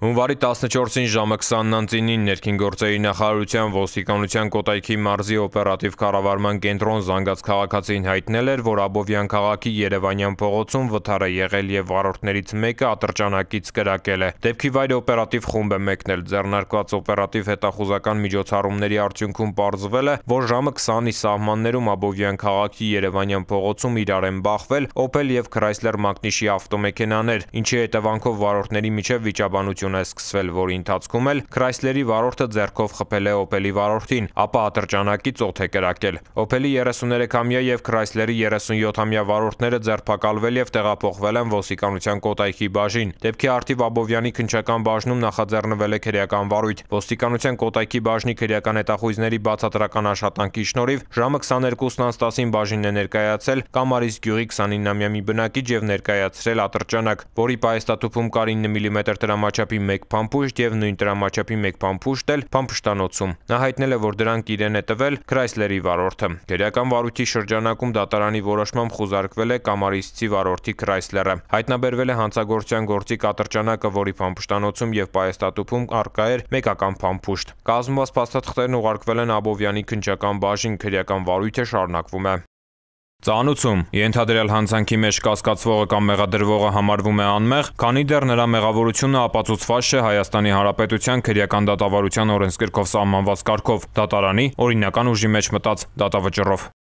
Հունվարի 14-ին ժամը 20:09-ին ներքին գործերի նախարարության ոստիկանության Կոտայքի մարզի օպերատիվ կառավարման կենտրոն զանգած քաղաքացին հայտնել էր, որ Աբովյան քաղաքի Երևանյան փողոցում վթար է եղել եւ վարորդներից մեկը ատրճանակից կրակել է։ Դեպքի վայր օպերատիվ խումբ է մեկնել։ Ձեռնարկված օպերատիվ հետախուզական միջոցառումների արդյունքում պարզվել է, որ ժամը 20-ի սահմաններում Աբովյան քաղաքի Երևանյան փողոցում իրար են բախվել Opel եւ Chrysler մակնիշի ավտոմեքենաներ, ինչի հետևանքով վարորդների միջև վիճաբանություն է սկսվել, որի ընթացքում էլ Chrysler-ի վարորդը ձեռքով խփել է Opel-ի վարորդին, ապա ատրճանակից օդ է կրակել։ Opel-ի 33-ամյա եւ Chrysler-ի 37-ամյա վարորդները ձերբակալվել եւ տեղափոխվել են ոստիկանության Կոտայքի բաժին։ Դեպքի արդիվ Աբովյանի քնչական բաժնում նախաձեռնվել է քրեական վարույթ։ Ոստիկանության Կոտայքի բաժնի քրեական հետախույզների բացատրական աշխատանքի շնորհիվ ժամը 22:10-ին բաժինն է ներկայացել Կամարից գյուղի 29-ամյա մի բնակիչ եւ ներկայացրել ատրճանակ, որի պահեստատուփում կար 9 մմ տրամաչափի մեկ փամփուշտ եւ նույն տրամաչափի մեկ փամփուշտ էլ փամփշտանոցում։ Նա հայտնել է, որ դրանք իրեն է տվել Chrysler-ի վարորդը։ Քերեական վարույթի շրջանակում դատարանի որոշմամբ խուզարկվել է Կամարիսցի վարորդի Chrysler-ը։ Հայտնաբերվել է հանցագործության գործի կատրճանակը, որի փամփշտանոցում եւ պահեստատուփում առկա էր մեկական փամփուշտ։ Կազմված փաստաթղթերն ուղարկվել են Աբովյանի քնչական բաժին, քրեական վարույթը շարունակվում է։ Ծանուցում. Ենթադրյալ հանցանքի մեջ կասկածվողը կամ մեղադրվողը համարվում է անմեղ, քանի դեռ նրա մեղավորությունը ապացուցված չէ Հայաստանի Հանրապետության քրեական դատավարության օրենսգրքով սահմանված կարգով՝ դատարանի օրինական ուժի մեջ մտած դատավճռով։